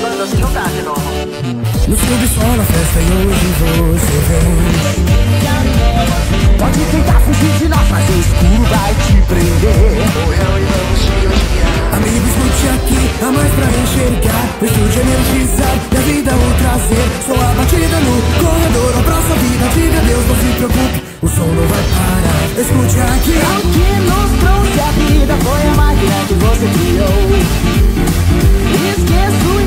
banda se juntar de novo. No subsolo a festa e hoje você vem Pode tentar fugir de nós, mas o escuro vai te prender. Morreu e vamos te odiar. Amigos, escute aqui, há mais pra enxergar O estúdio energizar, e a vida o trazer Sou a batida no corredor, a próxima vida Diga Deus, não se preocupe, o som não vai parar Escute aqui O que nos trouxe a vida foi a máquina que você criou. Esqueça o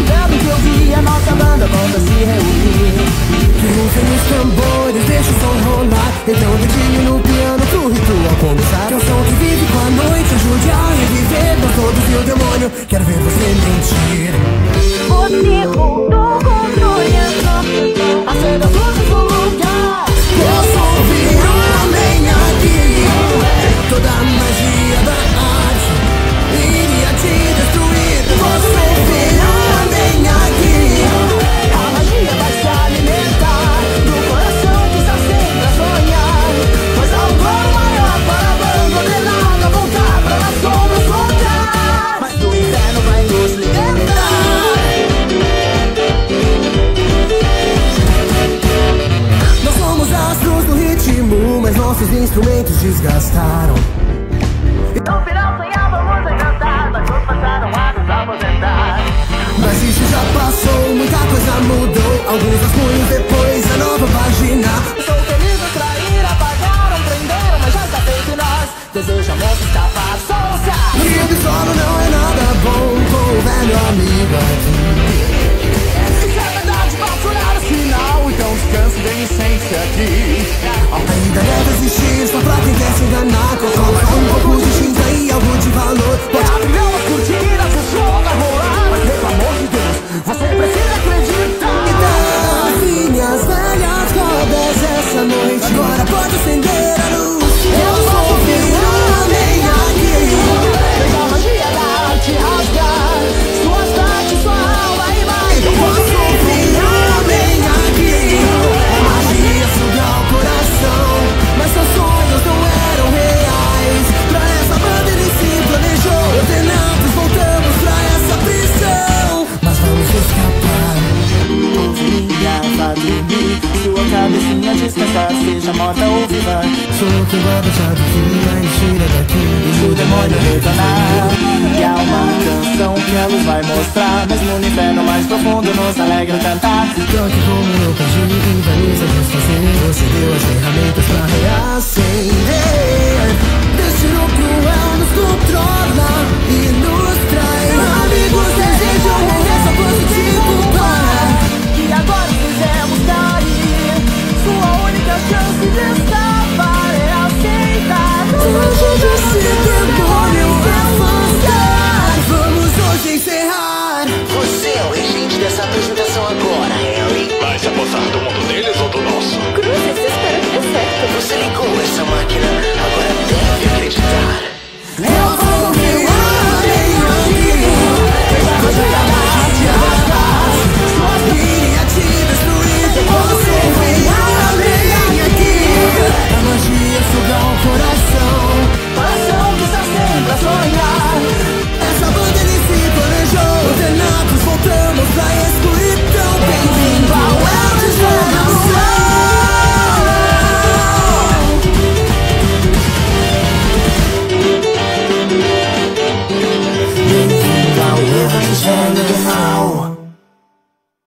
Você nossos instrumentos desgastaram No final sonhávamos em cantar, mas nos passaram a nos aposentar. Mas isso já passou, muita coisa mudou Alguns rascunhos depois, a nova página Sou feliz trair, apagaram, prenderam, mas já está feito nós desejamos escapar. Solta! E o solo não é nada bom Com o velho amigo aqui Se é verdade, posso olhar o sinal, então descanse de inocência aqui. Pra quem quer se descansar, seja morta ou viva. Sou quem guarda a chave que vai me tira daqui Se o demônio retornar, e há uma canção que a luz vai mostrar. Mesmo no inferno mais profundo, nos alegra cantar. Troque como eu pedi e vai me satisfazer Você deu as ferramentas pra pensar do mundo deles ou do nosso? Cruzes, espero que dê certo. Você ligou essa máquina?